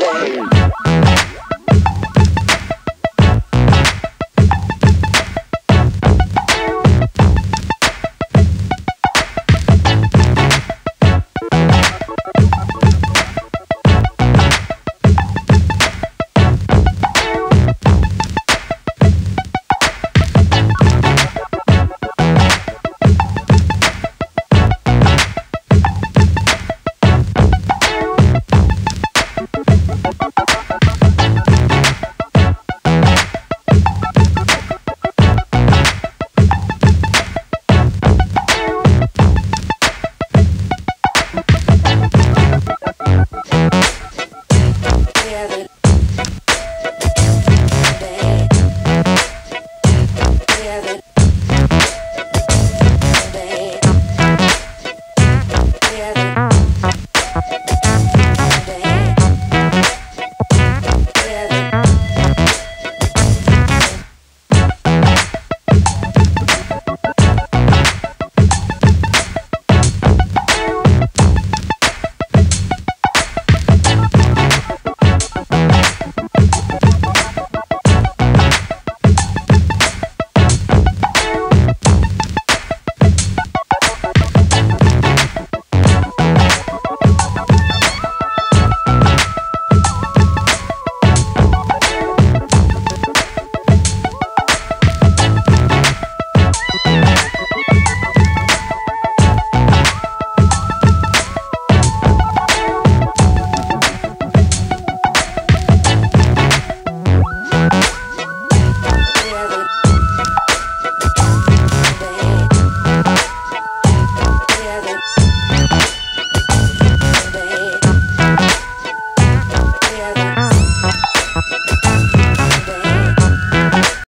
Sunday. together.